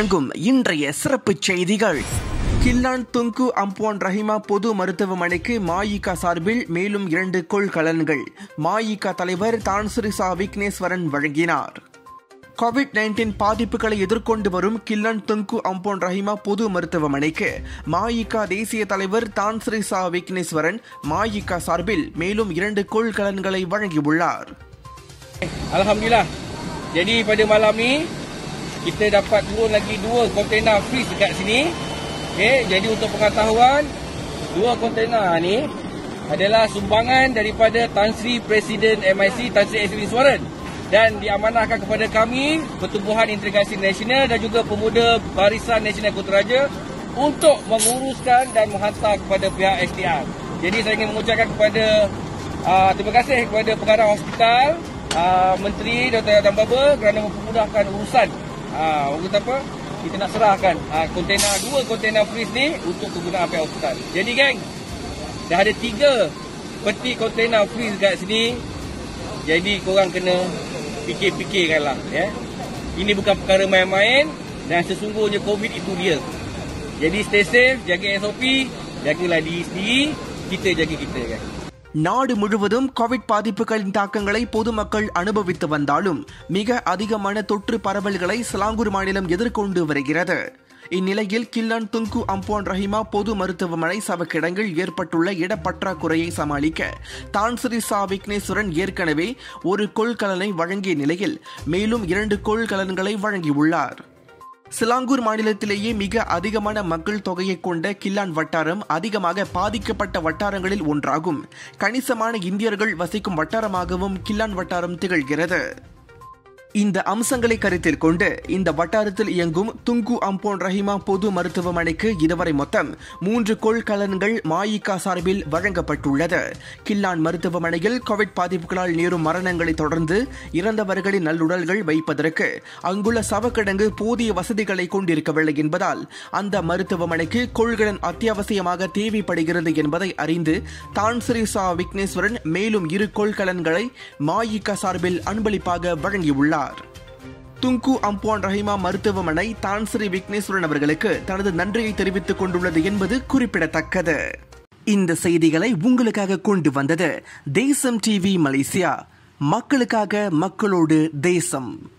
வழங்கும் இன்றைய சிறப்பு செய்திகள். கில்லான் துங்கு அம்புவான் ரஹிமா பொது மருத்துவமனைக்கு மாயிகா சார்பில் மேலும் இரண்டு கொள்கலன்கள் மாயிகா தலைவர் தான்ஸ்ரிசா விக்னேஸ்வரன் வழங்கினார். கோவிட் நைன்டீன் பாதிப்புகளை எதிர்கொண்டு வரும் கில்லன் துங்கு அம்போன் ரஹிமா பொது மருத்துவமனைக்கு மாயிகா தேசிய தலைவர் தான்ஸ்ரிசா விக்னேஸ்வரன் மாயிகா சார்பில் மேலும் இரண்டு கொள்கலன்களை வழங்கியுள்ளார். Alhamdulillah. Jadi pada malam ni kita dapat turun lagi dua kontena freeze dekat sini. Okey, jadi untuk pengetahuan dua kontena ni adalah sumbangan daripada Tan Sri Presiden MIC Tan Sri S. Iswaran dan diamanahkan kepada kami Pertubuhan Integrasi Nasional dan juga Pemuda Barisan Nasional Kuteraja untuk menguruskan dan menghantar kepada pihak STR. Jadi saya ingin mengucapkan kepada uh, terima kasih kepada pengarah hospital uh, Menteri Dr. Adam Baba kerana mempermudahkan urusan uh, orang kata apa kita nak serahkan uh, kontena dua kontena freeze ni untuk kegunaan pihak hospital. Jadi geng, dah ada tiga peti kontena freeze kat sini. Jadi korang kena fikir-fikirkanlah ya. Ini bukan perkara main-main dan sesungguhnya COVID itu dia. Jadi stay safe, jaga SOP, jagalah diri sendiri, kita jaga kita kan. நாடு முழுவதும் Covid பாதிப்புகளின் தாக்கங்களை பொதுமக்கள் அனுபவித்து வந்தாலும் மிக அதிகமான தொற்று பரவல்களை Selangor மாநிலம் எதிர்கொண்டு வருகிறது. இந்நிலையில் கில்லான் துங்கு அம்போன் ரஹிமா பொது மருத்துவமனை சவக்கிடங்கில் ஏற்பட்டுள்ள இடப்பற்றாக்குறையை சமாளிக்க தான்சிரி சா விக்னேஸ்வரன் ஏற்கனவே ஒரு கொள்கலனை வழங்கிய நிலையில் மேலும் இரண்டு கொள்கலன்களை வழங்கியுள்ளார். சிலாங்கூர் மாநிலத்திலேயே மிக அதிகமான மக்கள் தொகையை கொண்ட கில்லான் வட்டாரம் அதிகமாக பாதிக்கப்பட்ட வட்டாரங்களில் ஒன்றாகும். கணிசமான இந்தியர்கள் வசிக்கும் வட்டாரமாகவும் கில்லான் வட்டாரம் திகழ்கிறது. இந்த அம்சங்களை கருத்தில் கொண்டு இந்த வட்டாரத்தில் இயங்கும் துங்கு அம்போன் ரஹிமா பொது மருத்துவமனைக்கு இதுவரை மொத்தம் மூன்று கொள்கலன்கள் மாயிகா சார்பில் வழங்கப்பட்டுள்ளது. கில்லான் மருத்துவமனையில் கோவிட் பாதிப்புகளால் நேரும் மரணங்களை தொடர்ந்து இறந்தவர்களின் நல்லுடல்கள் வைப்பதற்கு அங்குள்ள சவக்கிடங்கு போதிய வசதிகளை கொண்டிருக்கவில்லை என்பதால் அந்த மருத்துவமனைக்கு கொள்கலன் அத்தியாவசியமாக தேவைப்படுகிறது என்பதை அறிந்து தான்சிரி சா விக்னேஸ்வரன் மேலும் இரு கொள்கலன்களை மாயிகா சார்பில் அன்பளிப்பாக வழங்கியுள்ளார். துங்கு அம்பான் ரஹிமா மருத்துவமனை தான்ஸ்ரீ விக்னேஸ்வரன் அவர்களுக்கு தனது நன்றியை தெரிவித்துக் கொண்டுள்ளது என்பது குறிப்பிடத்தக்கது. இந்த செய்திகளை உங்களுக்காக கொண்டு வந்தது தேசம் டிவி மலேசியா. மக்களுக்காக மக்களோடு தேசம்.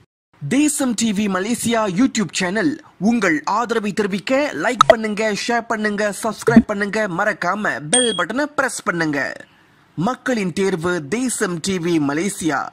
தேசம் டிவி மலேசியா யூடியூப் சேனல். உங்கள் ஆதரவை தெரிவிக்க லைக் பண்ணுங்க ஷேர் பண்ணுங்க சப்ஸ்கிரைப் பண்ணுங்க மறக்காம பெல் பட்டனை பிரஸ் பண்ணுங்க. மக்களின் தேர்வு தேசம் டிவி மலேசியா.